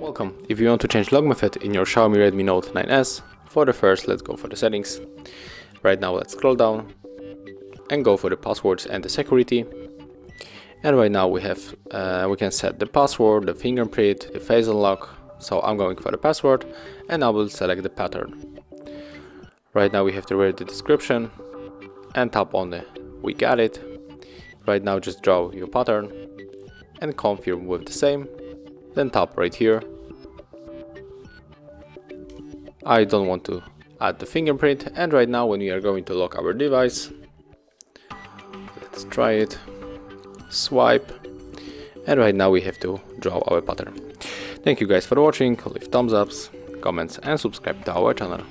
Welcome. If you want to change lock method in your Xiaomi Redmi Note 9s, for the first let's go for the settings. Right now let's scroll down and go for the passwords and the security. And right now we have uh, we can set the password, the fingerprint, the face unlock. So I'm going for the password and I will select the pattern. Right now we have to read the description and tap on the we got it. Right now just draw your pattern and confirm with the same. Then tap right here. I don't want to add the fingerprint and right now when we are going to lock our device let's try it. Swipe. And right now we have to draw our pattern. Thank you guys for watching. Leave thumbs ups comments and subscribe to our channel